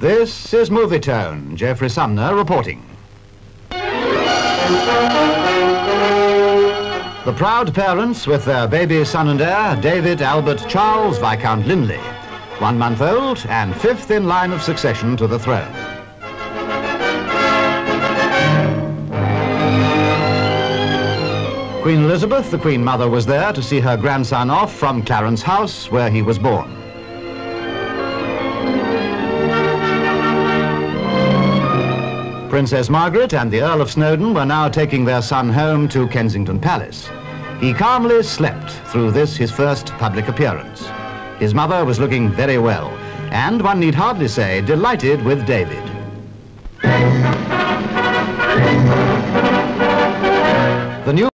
This is Movie Tone. Geoffrey Sumner reporting. The proud parents with their baby son and heir, David Albert Charles Viscount Linley, one month old and fifth in line of succession to the throne. Queen Elizabeth, the Queen Mother, was there to see her grandson off from Clarence House, where he was born. Princess Margaret and the Earl of Snowdon were now taking their son home to Kensington Palace. He calmly slept through this, his first public appearance. His mother was looking very well, and one need hardly say, delighted with David. The new